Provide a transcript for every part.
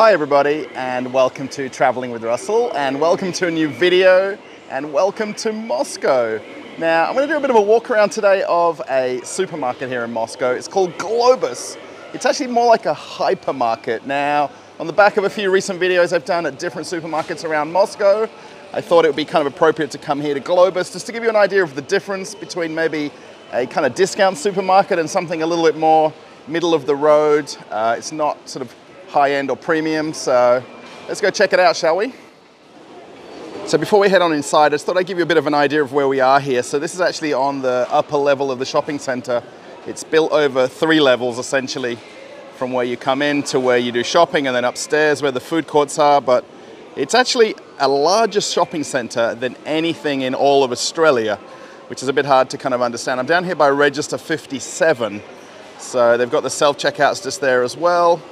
Hi everybody and welcome to Traveling with Russell and welcome to a new video and welcome to Moscow. Now I'm going to do a bit of a walk around today of a supermarket here in Moscow. It's called Globus. It's actually more like a hypermarket. Now on the back of a few recent videos I've done at different supermarkets around Moscow, I thought it would be kind of appropriate to come here to Globus just to give you an idea of the difference between maybe a kind of discount supermarket and something a little bit more middle of the road. Uh, it's not sort of high end or premium, so let's go check it out, shall we? So before we head on inside, I just thought I'd give you a bit of an idea of where we are here. So this is actually on the upper level of the shopping center. It's built over three levels essentially, from where you come in to where you do shopping and then upstairs where the food courts are, but it's actually a larger shopping center than anything in all of Australia, which is a bit hard to kind of understand. I'm down here by register 57. So they've got the self-checkouts just there as well.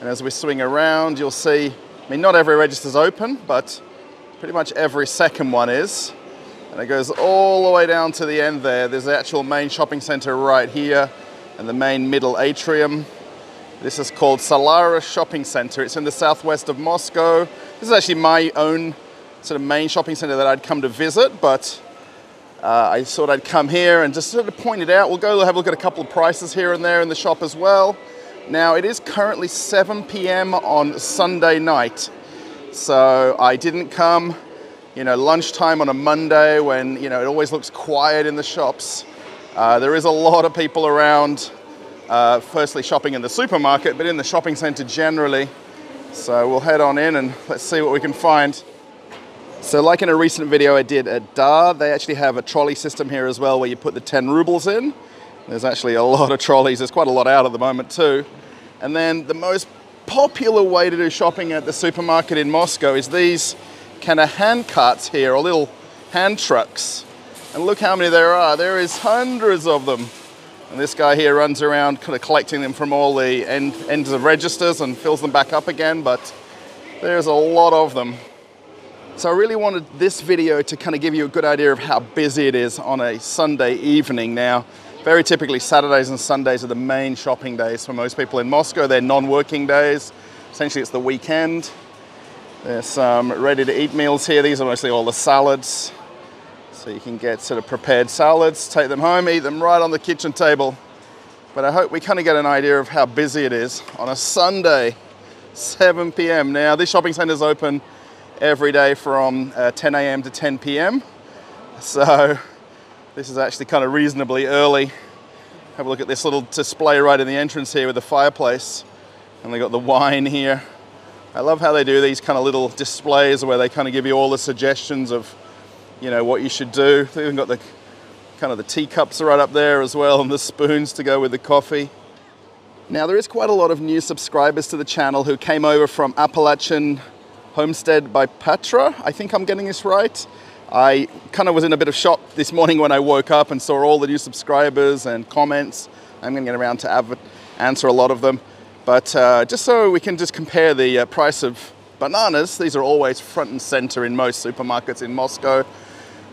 And as we swing around, you'll see, I mean, not every register's open, but pretty much every second one is. And it goes all the way down to the end there. There's the actual main shopping center right here and the main middle atrium. This is called Salaris Shopping Center. It's in the southwest of Moscow. This is actually my own sort of main shopping center that I'd come to visit, but uh, I thought I'd come here and just sort of point it out. We'll go have a look at a couple of prices here and there in the shop as well. Now it is currently 7 p.m. on Sunday night, so I didn't come, you know, lunchtime on a Monday when you know it always looks quiet in the shops. Uh, there is a lot of people around. Uh, firstly, shopping in the supermarket, but in the shopping center generally. So we'll head on in and let's see what we can find. So like in a recent video I did at Dar, they actually have a trolley system here as well where you put the 10 rubles in. There's actually a lot of trolleys, there's quite a lot out at the moment too. And then the most popular way to do shopping at the supermarket in Moscow is these kind of hand carts here, or little hand trucks. And look how many there are. There is hundreds of them. And this guy here runs around kind of collecting them from all the end, ends of registers and fills them back up again, but there's a lot of them. So I really wanted this video to kind of give you a good idea of how busy it is on a Sunday evening. Now, very typically Saturdays and Sundays are the main shopping days for most people in Moscow. They're non-working days. Essentially it's the weekend. There's some ready to eat meals here. These are mostly all the salads. So you can get sort of prepared salads, take them home, eat them right on the kitchen table. But I hope we kind of get an idea of how busy it is on a Sunday, 7 p.m. Now, this shopping center is open every day from uh, 10 a.m. to 10 p.m. So this is actually kind of reasonably early. Have a look at this little display right in the entrance here with the fireplace. And they got the wine here. I love how they do these kind of little displays where they kind of give you all the suggestions of you know, what you should do. They've even got the kind of the teacups right up there as well and the spoons to go with the coffee. Now there is quite a lot of new subscribers to the channel who came over from Appalachian Homestead by Patra. I think I'm getting this right. I kind of was in a bit of shock this morning when I woke up and saw all the new subscribers and comments. I'm going to get around to answer a lot of them. But uh, just so we can just compare the uh, price of bananas, these are always front and center in most supermarkets in Moscow.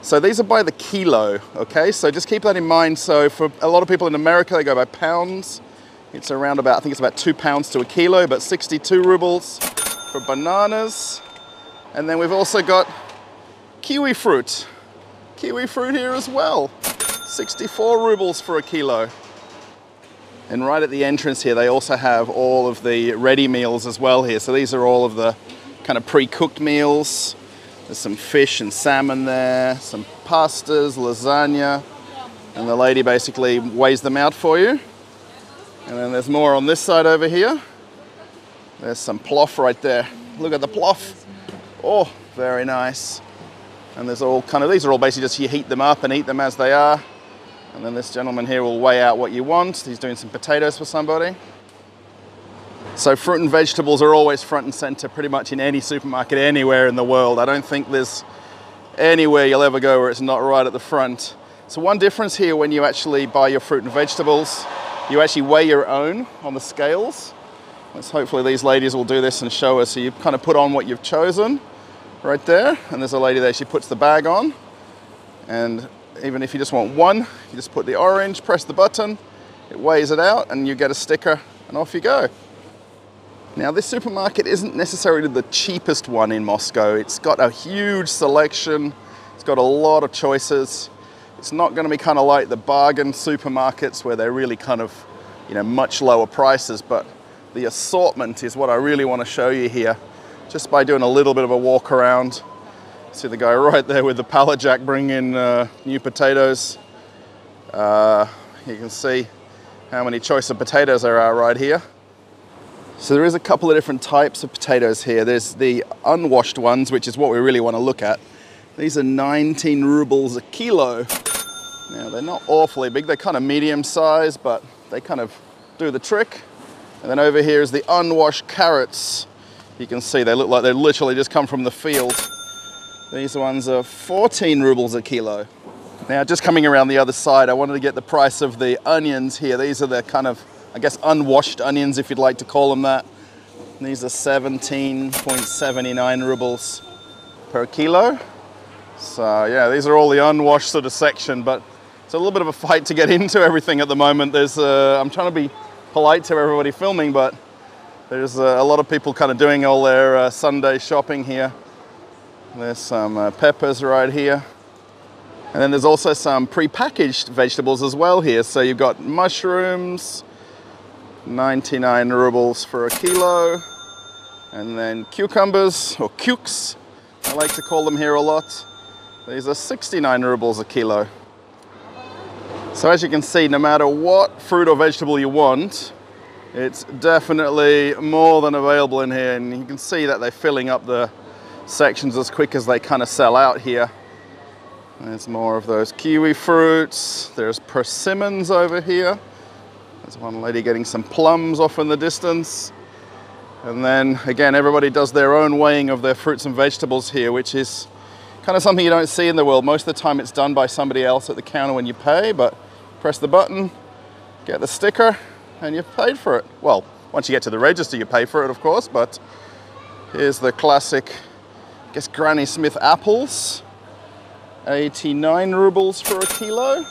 So these are by the kilo, okay? So just keep that in mind. So for a lot of people in America, they go by pounds. It's around about, I think it's about two pounds to a kilo, but 62 rubles for bananas. And then we've also got kiwi fruit. Kiwi fruit here as well. 64 rubles for a kilo. And right at the entrance here, they also have all of the ready meals as well here. So these are all of the kind of pre-cooked meals. There's some fish and salmon there, some pastas, lasagna, and the lady basically weighs them out for you. And then there's more on this side over here. There's some plof right there. Look at the plof. Oh, very nice. And there's all kind of, these are all basically just you heat them up and eat them as they are. And then this gentleman here will weigh out what you want. He's doing some potatoes for somebody. So fruit and vegetables are always front and center pretty much in any supermarket anywhere in the world. I don't think there's anywhere you'll ever go where it's not right at the front. So one difference here when you actually buy your fruit and vegetables, you actually weigh your own on the scales. Let's hopefully these ladies will do this and show us. So you kind of put on what you've chosen right there. And there's a lady there, she puts the bag on. And even if you just want one, you just put the orange, press the button, it weighs it out and you get a sticker and off you go. Now this supermarket isn't necessarily the cheapest one in Moscow. It's got a huge selection. It's got a lot of choices. It's not going to be kind of like the bargain supermarkets where they're really kind of, you know, much lower prices, but the assortment is what I really want to show you here just by doing a little bit of a walk around. See the guy right there with the pallet jack bringing uh, new potatoes. Uh, you can see how many choice of potatoes there are right here. So there is a couple of different types of potatoes here. There's the unwashed ones, which is what we really want to look at. These are 19 rubles a kilo. Now they're not awfully big, they're kind of medium size, but they kind of do the trick. And then over here is the unwashed carrots. You can see they look like they literally just come from the field. These ones are 14 rubles a kilo. Now just coming around the other side, I wanted to get the price of the onions here. These are the kind of I guess unwashed onions, if you'd like to call them that. These are 17.79 rubles per kilo. So yeah, these are all the unwashed sort of section, but it's a little bit of a fight to get into everything at the moment. There's, uh, I'm trying to be polite to everybody filming, but there's uh, a lot of people kind of doing all their uh, Sunday shopping here. There's some uh, peppers right here. And then there's also some pre-packaged vegetables as well here. So you've got mushrooms, 99 rubles for a kilo. And then cucumbers, or cukes, I like to call them here a lot. These are 69 rubles a kilo. So as you can see, no matter what fruit or vegetable you want, it's definitely more than available in here. And you can see that they're filling up the sections as quick as they kind of sell out here. There's more of those kiwi fruits. There's persimmons over here. There's one lady getting some plums off in the distance. And then again, everybody does their own weighing of their fruits and vegetables here, which is kind of something you don't see in the world. Most of the time it's done by somebody else at the counter when you pay, but press the button, get the sticker, and you've paid for it. Well, once you get to the register, you pay for it, of course, but here's the classic, I guess, Granny Smith apples. 89 rubles for a kilo.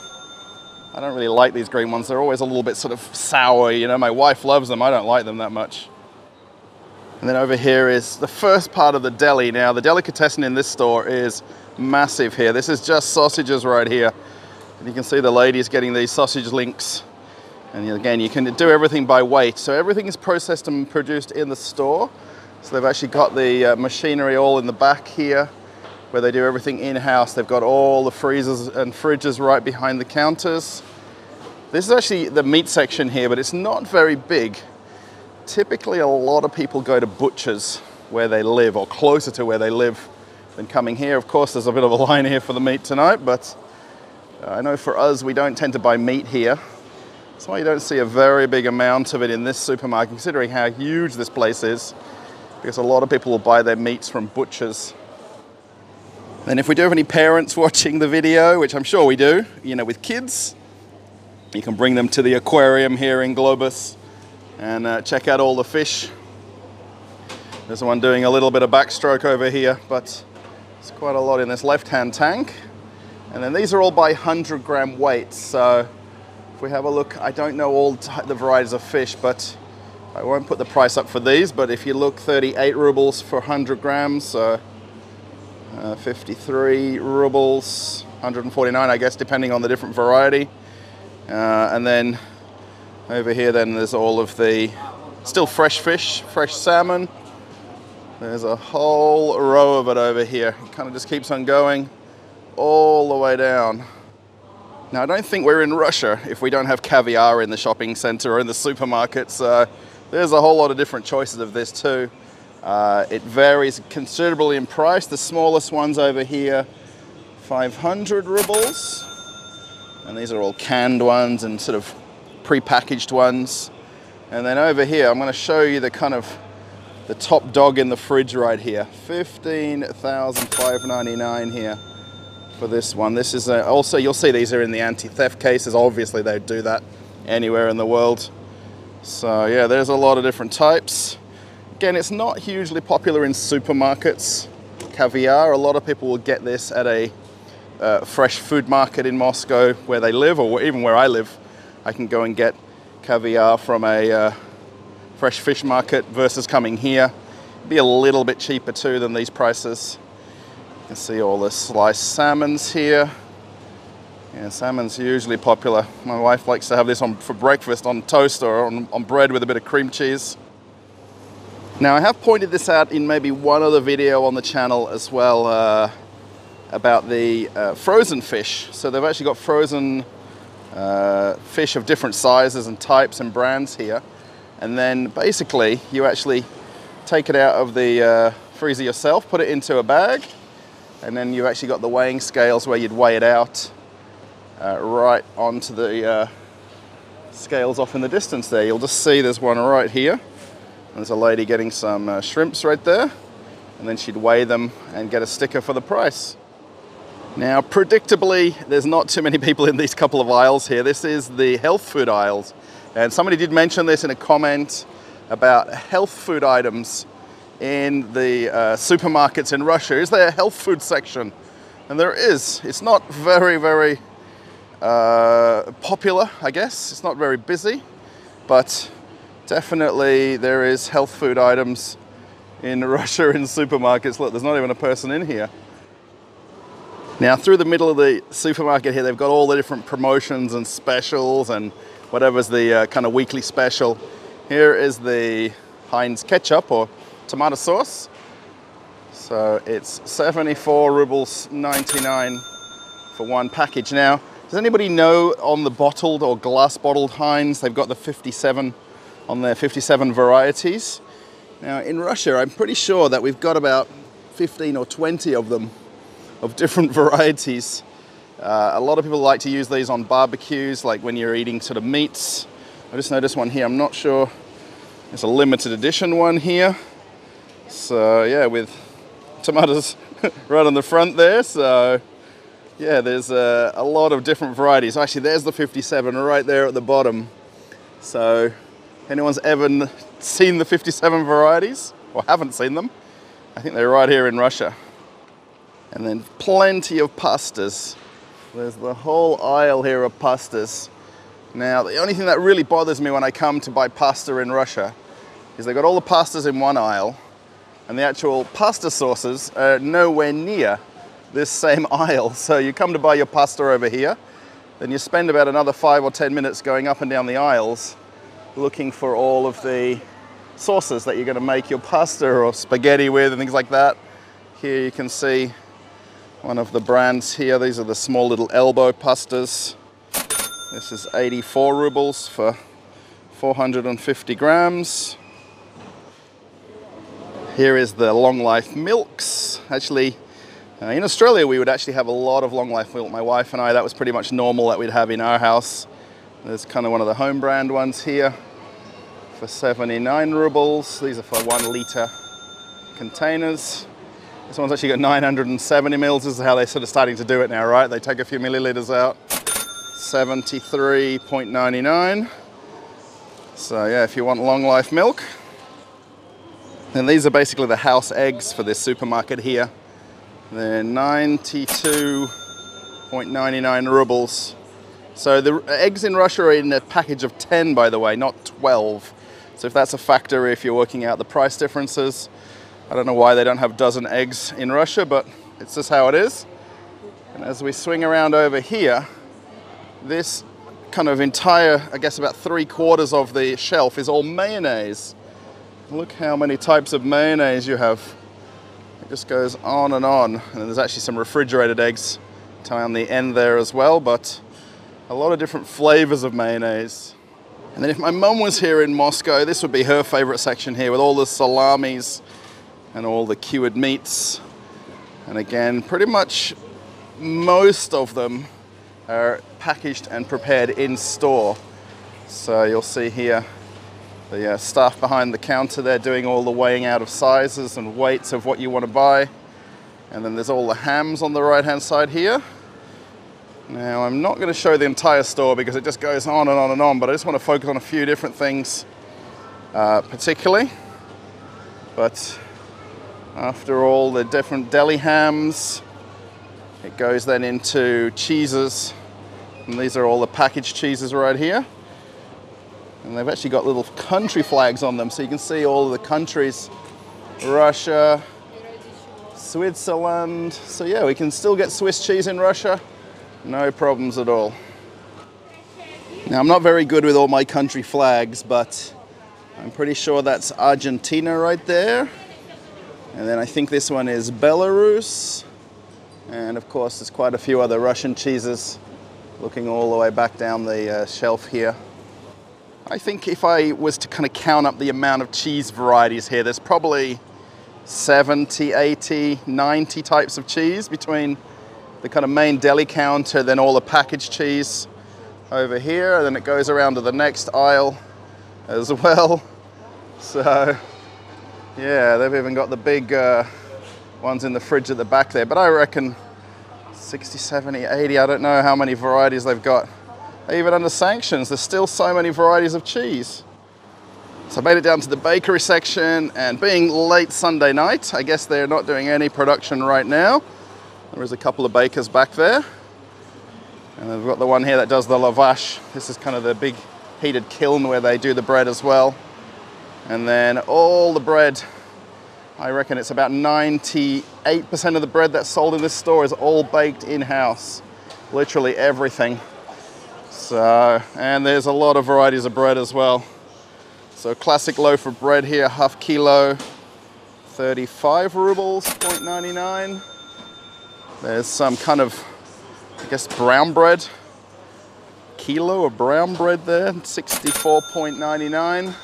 I don't really like these green ones. They're always a little bit sort of sour, you know. My wife loves them. I don't like them that much. And then over here is the first part of the deli. Now, the delicatessen in this store is massive here. This is just sausages right here. And you can see the ladies getting these sausage links. And again, you can do everything by weight. So everything is processed and produced in the store. So they've actually got the uh, machinery all in the back here where they do everything in-house. They've got all the freezers and fridges right behind the counters. This is actually the meat section here, but it's not very big. Typically, a lot of people go to butchers where they live or closer to where they live than coming here. Of course, there's a bit of a line here for the meat tonight, but I know for us, we don't tend to buy meat here. That's why you don't see a very big amount of it in this supermarket, considering how huge this place is, because a lot of people will buy their meats from butchers. And if we do have any parents watching the video, which I'm sure we do, you know, with kids, you can bring them to the aquarium here in Globus and uh, check out all the fish. There's one doing a little bit of backstroke over here, but it's quite a lot in this left-hand tank. And then these are all by 100 gram weights. So if we have a look, I don't know all the varieties of fish, but I won't put the price up for these, but if you look 38 rubles for 100 grams, so uh, 53 rubles, 149 I guess depending on the different variety. Uh, and then over here then there's all of the still fresh fish, fresh salmon. There's a whole row of it over here. It kind of just keeps on going all the way down. Now I don't think we're in Russia if we don't have caviar in the shopping center or in the supermarket. So there's a whole lot of different choices of this too. Uh, it varies considerably in price. The smallest ones over here, 500 rubles. And these are all canned ones and sort of pre-packaged ones. And then over here, I'm going to show you the kind of the top dog in the fridge right here. 15,599 here for this one. This is a, also, you'll see these are in the anti-theft cases. Obviously, they do that anywhere in the world. So yeah, there's a lot of different types. Again, it's not hugely popular in supermarkets, caviar. A lot of people will get this at a uh, fresh food market in Moscow where they live, or even where I live. I can go and get caviar from a uh, fresh fish market versus coming here. Be a little bit cheaper too than these prices. You can see all the sliced salmons here. Yeah, salmon's usually popular. My wife likes to have this on for breakfast on toast or on, on bread with a bit of cream cheese. Now I have pointed this out in maybe one other video on the channel as well uh, about the uh, frozen fish. So they've actually got frozen uh, fish of different sizes and types and brands here. And then basically you actually take it out of the uh, freezer yourself, put it into a bag, and then you've actually got the weighing scales where you'd weigh it out uh, right onto the uh, scales off in the distance there. You'll just see there's one right here. There's a lady getting some uh, shrimps right there, and then she'd weigh them and get a sticker for the price. Now, predictably, there's not too many people in these couple of aisles here. This is the health food aisles. And somebody did mention this in a comment about health food items in the uh, supermarkets in Russia. Is there a health food section? And there is. It's not very, very uh, popular, I guess. It's not very busy, but definitely there is health food items in Russia in supermarkets. Look, there's not even a person in here. Now through the middle of the supermarket here, they've got all the different promotions and specials and whatever's the uh, kind of weekly special. Here is the Heinz ketchup or tomato sauce. So it's 74 rubles 99 for one package. Now, does anybody know on the bottled or glass bottled Heinz, they've got the 57 on their 57 varieties. Now in Russia, I'm pretty sure that we've got about 15 or 20 of them of different varieties. Uh, a lot of people like to use these on barbecues, like when you're eating sort of meats. I just noticed one here, I'm not sure. It's a limited edition one here. So yeah, with tomatoes right on the front there. So yeah, there's a, a lot of different varieties. Actually, there's the 57 right there at the bottom. So anyone's ever seen the 57 varieties or haven't seen them, I think they're right here in Russia. And then plenty of pastas. There's the whole aisle here of pastas. Now, the only thing that really bothers me when I come to buy pasta in Russia is they've got all the pastas in one aisle and the actual pasta sauces are nowhere near this same aisle. So you come to buy your pasta over here, then you spend about another five or 10 minutes going up and down the aisles looking for all of the sauces that you're gonna make your pasta or spaghetti with and things like that. Here you can see one of the brands here. These are the small little elbow pastas. This is 84 rubles for 450 grams. Here is the long life milks. Actually, uh, in Australia, we would actually have a lot of long life milk. My wife and I, that was pretty much normal that we'd have in our house. There's kind of one of the home brand ones here for 79 rubles. These are for one liter containers. This one's actually got 970 mils. This is how they're sort of starting to do it now, right? They take a few milliliters out. 73.99. So yeah, if you want long life milk. And these are basically the house eggs for this supermarket here. They're 92.99 rubles. So the eggs in Russia are in a package of 10, by the way, not 12. So if that's a factor, if you're working out the price differences, I don't know why they don't have dozen eggs in Russia, but it's just how it is. And as we swing around over here, this kind of entire, I guess about three quarters of the shelf is all mayonnaise. Look how many types of mayonnaise you have. It just goes on and on. And there's actually some refrigerated eggs tied on the end there as well, but a lot of different flavors of mayonnaise. And then if my mum was here in Moscow, this would be her favorite section here with all the salamis and all the cured meats. And again, pretty much most of them are packaged and prepared in store. So you'll see here the uh, staff behind the counter there doing all the weighing out of sizes and weights of what you want to buy. And then there's all the hams on the right hand side here. Now I'm not going to show the entire store because it just goes on and on and on, but I just want to focus on a few different things uh, particularly. But after all the different deli hams. It goes then into cheeses. And these are all the packaged cheeses right here. And they've actually got little country flags on them so you can see all of the countries. Russia, Switzerland. So yeah, we can still get Swiss cheese in Russia. No problems at all. Now I'm not very good with all my country flags, but I'm pretty sure that's Argentina right there. And then I think this one is Belarus. And of course, there's quite a few other Russian cheeses looking all the way back down the uh, shelf here. I think if I was to kind of count up the amount of cheese varieties here, there's probably 70, 80, 90 types of cheese between the kind of main deli counter, then all the packaged cheese over here, and then it goes around to the next aisle as well. So, yeah, they've even got the big uh, ones in the fridge at the back there, but I reckon 60, 70, 80, I don't know how many varieties they've got. Even under sanctions, there's still so many varieties of cheese. So I made it down to the bakery section and being late Sunday night, I guess they're not doing any production right now. There is a couple of bakers back there. And they've got the one here that does the lavash. This is kind of the big heated kiln where they do the bread as well. And then all the bread, I reckon it's about 98% of the bread that's sold in this store is all baked in-house. Literally everything. So, and there's a lot of varieties of bread as well. So classic loaf of bread here, half kilo, 35 rubles, 0.99. There's some kind of, I guess, brown bread. Kilo of brown bread there, 64.99.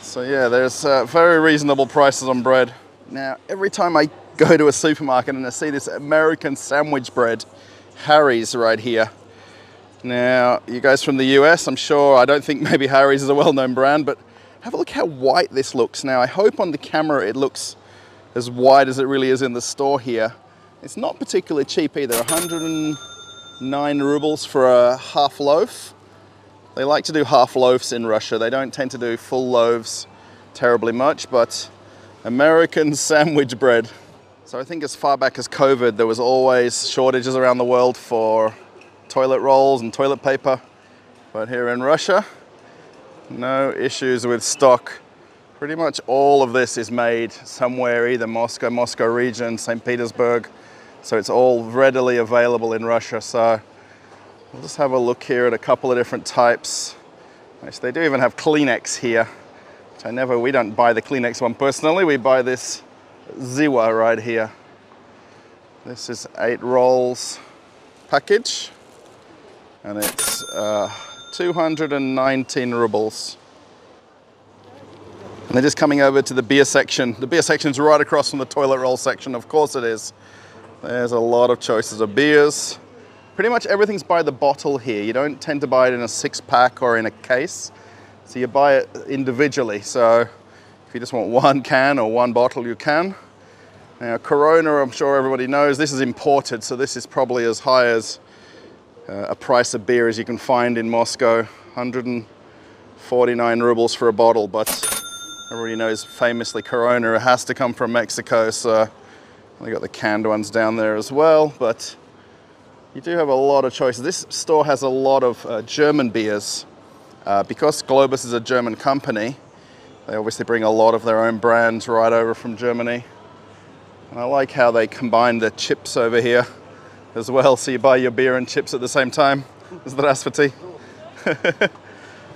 So yeah, there's uh, very reasonable prices on bread. Now, every time I go to a supermarket and I see this American sandwich bread, Harry's right here, now, you guys from the US, I'm sure, I don't think maybe Harry's is a well-known brand, but have a look how white this looks. Now, I hope on the camera it looks as white as it really is in the store here. It's not particularly cheap either, 109 rubles for a half loaf. They like to do half loaves in Russia. They don't tend to do full loaves terribly much, but American sandwich bread. So I think as far back as COVID, there was always shortages around the world for toilet rolls and toilet paper. But here in Russia, no issues with stock. Pretty much all of this is made somewhere, either Moscow, Moscow region, St. Petersburg. So it's all readily available in Russia. So we'll just have a look here at a couple of different types. they do even have Kleenex here, which I never, we don't buy the Kleenex one personally. We buy this Zewa right here. This is eight rolls package and it's uh, 219 rubles. And they're just coming over to the beer section. The beer section's right across from the toilet roll section, of course it is. There's a lot of choices of beers. Pretty much everything's by the bottle here. You don't tend to buy it in a six pack or in a case. So you buy it individually. So if you just want one can or one bottle, you can. Now Corona, I'm sure everybody knows, this is imported, so this is probably as high as uh, a price of beer as you can find in Moscow, 149 rubles for a bottle, but everybody knows famously Corona has to come from Mexico, so they got the canned ones down there as well, but you do have a lot of choices. This store has a lot of uh, German beers. Uh, because Globus is a German company, they obviously bring a lot of their own brands right over from Germany. And I like how they combine the chips over here as well. So you buy your beer and chips at the same time. There's the Rasfati.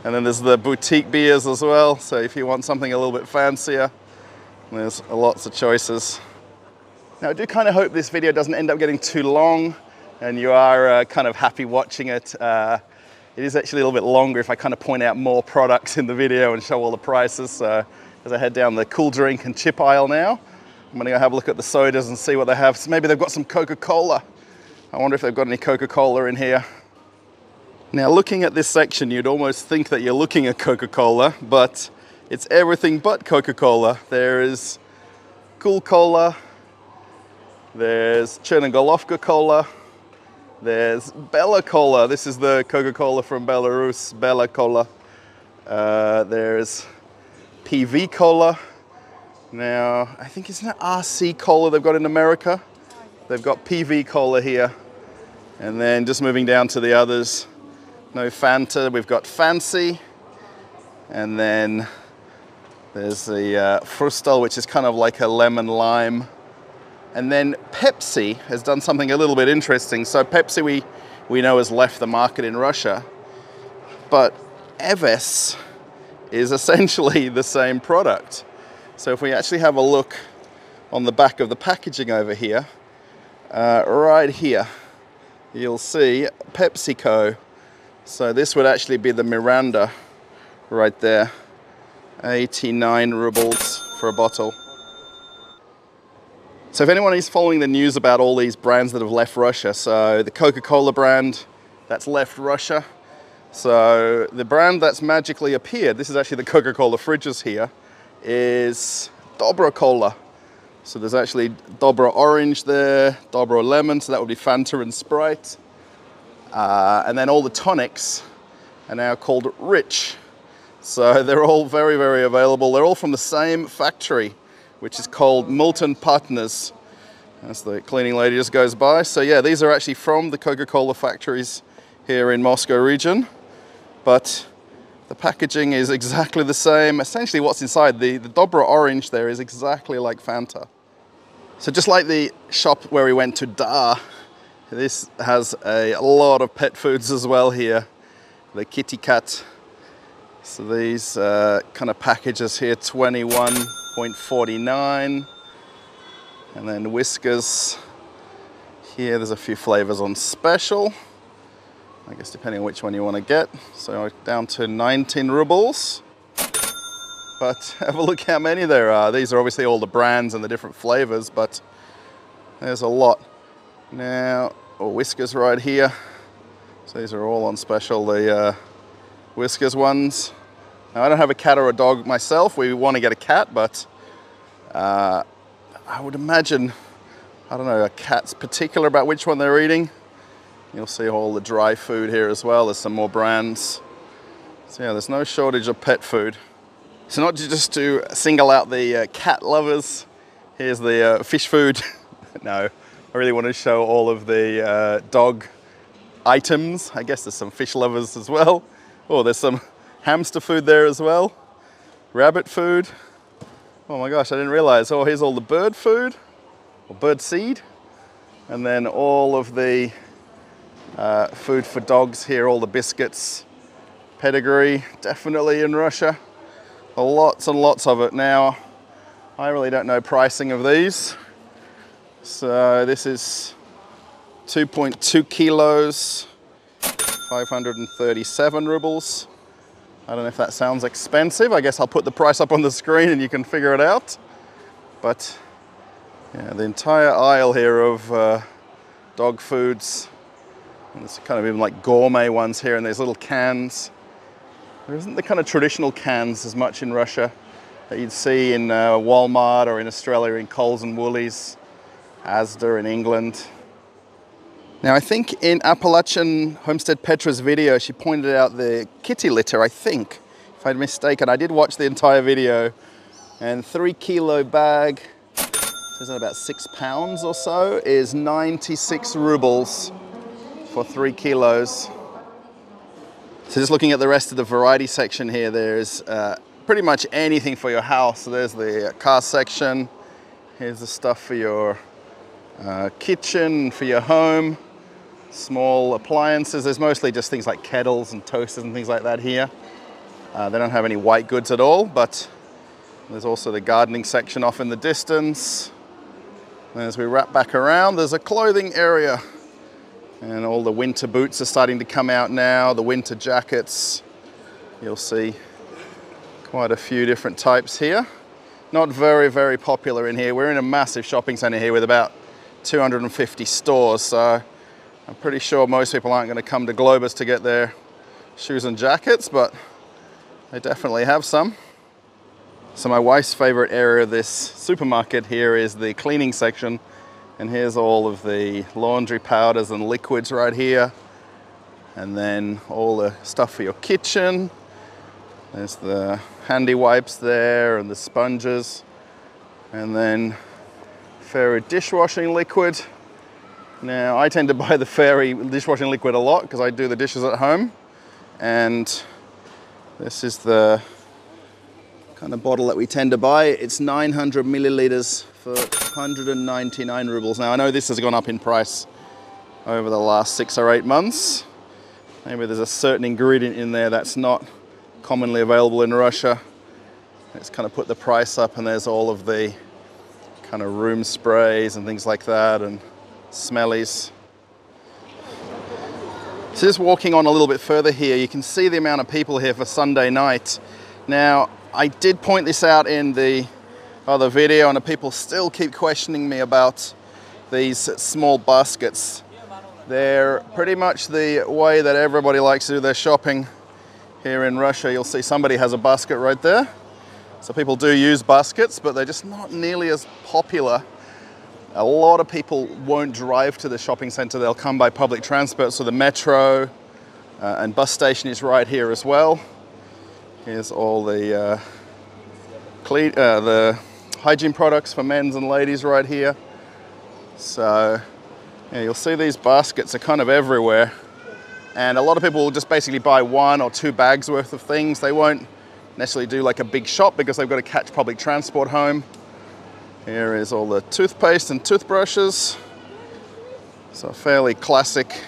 and then there's the boutique beers as well. So if you want something a little bit fancier, there's lots of choices. Now I do kind of hope this video doesn't end up getting too long and you are uh, kind of happy watching it. Uh, it is actually a little bit longer if I kind of point out more products in the video and show all the prices. So as I head down the cool drink and chip aisle now, I'm gonna go have a look at the sodas and see what they have. So maybe they've got some Coca-Cola. I wonder if they've got any Coca-Cola in here. Now looking at this section, you'd almost think that you're looking at Coca-Cola, but it's everything but Coca-Cola. There is Cool Cola, there's Chernogolovka Cola, there's Bella Cola. This is the Coca-Cola from Belarus, Bella Cola. Uh, there's PV Cola. Now, I think it's not RC Cola they've got in America. They've got PV Cola here. And then just moving down to the others, no Fanta, we've got Fancy, And then there's the uh, which is kind of like a lemon lime. And then Pepsi has done something a little bit interesting. So Pepsi we, we know has left the market in Russia, but Eves is essentially the same product. So if we actually have a look on the back of the packaging over here, uh, right here, you'll see PepsiCo. So this would actually be the Mirinda right there. 89 rubles for a bottle. So if anyone is following the news about all these brands that have left Russia, so the Coca-Cola brand, that's left Russia. So the brand that's magically appeared, this is actually the Coca-Cola fridges here, is Dobro Cola. So there's actually Dobro Orange there, Dobro Lemon, so that would be Fanta and Sprite. Uh, and then all the tonics are now called Rich. So they're all very, very available. They're all from the same factory, which is called Multon Partners. As the cleaning lady just goes by. So yeah, these are actually from the Coca-Cola factories here in Moscow region. But the packaging is exactly the same. Essentially what's inside, the, the Dobro Orange there is exactly like Fanta. So just like the shop where we went to Dar, this has a lot of pet foods as well here. The Kitekat so these uh, kind of packages here, 21.49. And then Whiskas. Here there's a few flavors on special. I guess depending on which one you want to get. So down to 19 rubles. But have a look how many there are. These are obviously all the brands and the different flavors, but there's a lot. Now, oh, Whiskas right here. So these are all on special. The uh, Whiskas ones. Now, I don't have a cat or a dog myself. We want to get a cat, but uh, I would imagine, I don't know, a cat's particular about which one they're eating. You'll see all the dry food here as well. There's some more brands. So yeah, there's no shortage of pet food. So not just to single out the uh, cat lovers, here's the uh, fish food. no, I really want to show all of the uh, dog items. I guess there's some fish lovers as well. Oh, there's some hamster food there as well. Rabbit food. Oh my gosh, I didn't realize. Oh, here's all the bird food, or bird seed. And then all of the uh, food for dogs here, all the biscuits, pedigree, definitely in Russia. Lots and lots of it. Now, I really don't know pricing of these. So this is 2.2 kilos, 537 rubles. I don't know if that sounds expensive. I guess I'll put the price up on the screen and you can figure it out. But yeah, the entire aisle here of uh, dog foods. And there's kind of even like gourmet ones here in these little cans. There isn't the kind of traditional cans as much in Russia that you'd see in uh, Walmart or in Australia in Coles and Woolies, Asda in England. Now I think in Appalachian Homestead Petra's video, she pointed out the kitty litter, I think, if I'm mistaken. I did watch the entire video and three kilo bag, is that about six pounds or so, is 96 rubles for three kilos. So just looking at the rest of the variety section here, there's uh, pretty much anything for your house. So there's the car section. Here's the stuff for your uh, kitchen, for your home small appliances. There's mostly just things like kettles and toasters and things like that here. Uh, they don't have any white goods at all, but there's also the gardening section off in the distance. And as we wrap back around, there's a clothing area. And all the winter boots are starting to come out now, the winter jackets. You'll see quite a few different types here. Not very, very popular in here. We're in a massive shopping center here with about 250 stores, so I'm pretty sure most people aren't going to come to Globus to get their shoes and jackets, but they definitely have some. So my wife's favorite area of this supermarket here is the cleaning section. And here's all of the laundry powders and liquids right here. And then all the stuff for your kitchen. There's the handy wipes there and the sponges. And then fairy dishwashing liquid. Now, I tend to buy the Fairy dishwashing liquid a lot because I do the dishes at home. And this is the kind of bottle that we tend to buy. It's 900 milliliters for 199 rubles. Now I know this has gone up in price over the last six or eight months. Maybe there's a certain ingredient in there that's not commonly available in Russia. It's kind of put the price up and there's all of the kind of room sprays and things like that and smellies. So just walking on a little bit further here, you can see the amount of people here for Sunday night. Now, I did point this out in the other video and people still keep questioning me about these small baskets. They're pretty much the way that everybody likes to do their shopping here in Russia. You'll see somebody has a basket right there. So people do use baskets, but they're just not nearly as popular. A lot of people won't drive to the shopping center. They'll come by public transport. So the metro uh, and bus station is right here as well. Here's all the, uh, uh, the hygiene products for men's and ladies right here. So yeah, you'll see these baskets are kind of everywhere. And a lot of people will just basically buy one or two bags worth of things. They won't necessarily do like a big shop because they've got to catch public transport home. Here is all the toothpaste and toothbrushes. So a fairly classic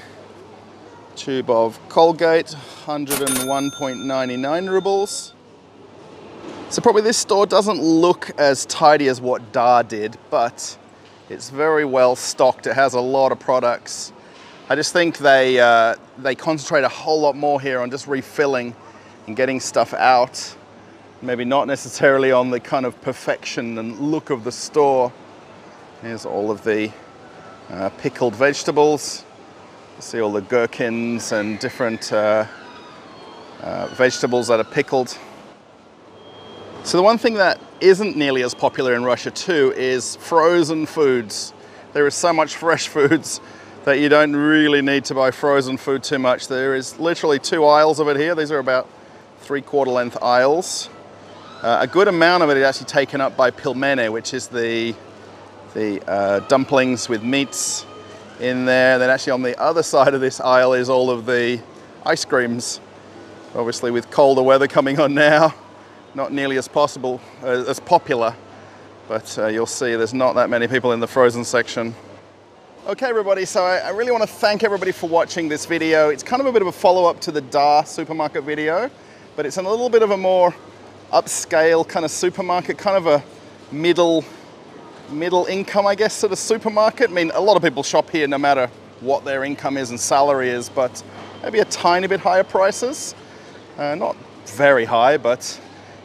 tube of Colgate, 101.99 rubles. So probably this store doesn't look as tidy as what Dar did, but it's very well stocked. It has a lot of products. I just think they, uh, they concentrate a whole lot more here on just refilling and getting stuff out. Maybe not necessarily on the kind of perfection and look of the store. Here's all of the uh, pickled vegetables. See all the gherkins and different uh, uh, vegetables that are pickled. So the one thing that isn't nearly as popular in Russia too is frozen foods. There is so much fresh foods that you don't really need to buy frozen food too much. There is literally two aisles of it here. These are about three quarter length aisles. Uh, a good amount of it is actually taken up by pelmeni, which is the, the uh, dumplings with meats in there. And then actually on the other side of this aisle is all of the ice creams. Obviously with colder weather coming on now, not nearly as possible, uh, as popular, but uh, you'll see there's not that many people in the frozen section. Okay everybody, so I, I really want to thank everybody for watching this video. It's kind of a bit of a follow-up to the Dar supermarket video, but it's a little bit of a more upscale kind of supermarket, kind of a middle middle income, I guess, sort of supermarket. I mean, a lot of people shop here no matter what their income is and salary is, but maybe a tiny bit higher prices. Uh, not very high, but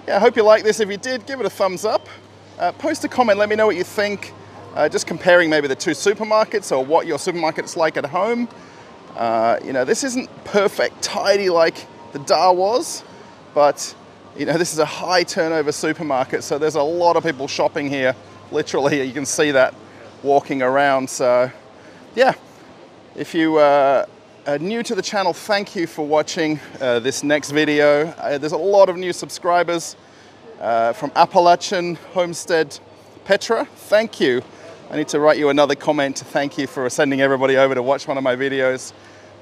yeah, I hope you like this. If you did, give it a thumbs up. Uh, post a comment, let me know what you think. Uh, just comparing maybe the two supermarkets or what your supermarket's like at home. Uh, you know, this isn't perfect, tidy like the Dar was, but you know, this is a high turnover supermarket, so there's a lot of people shopping here literally you can see that walking around so yeah if you uh, new to the channel thank you for watching uh, this next video. Uh, there's a lot of new subscribers uh, from Appalachian Homestead Petra. Thank you. I need to write you another comment to thank you for sending everybody over to watch one of my videos.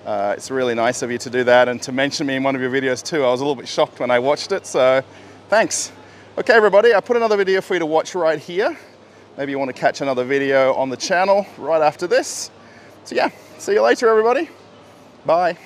Uh, it's really nice of you to do that and to mention me in one of your videos too. I was a little bit shocked when I watched it so thanks. Okay everybody I put another video for you to watch right here. Maybe you want to catch another video on the channel right after this. So yeah, see you later everybody. Bye.